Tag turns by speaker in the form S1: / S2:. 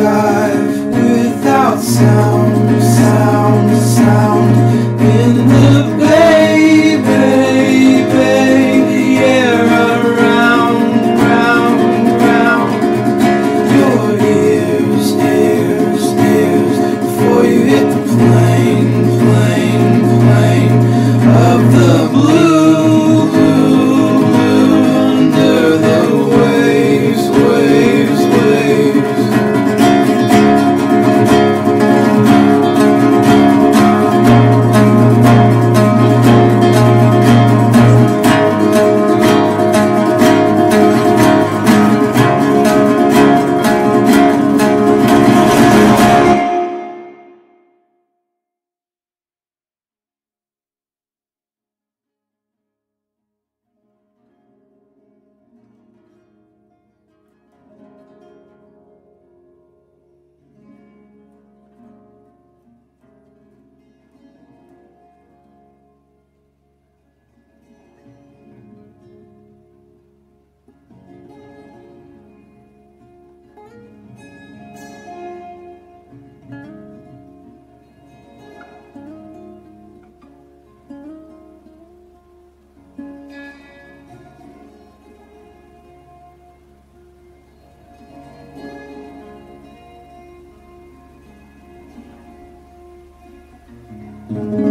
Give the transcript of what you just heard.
S1: dive without sound. Thank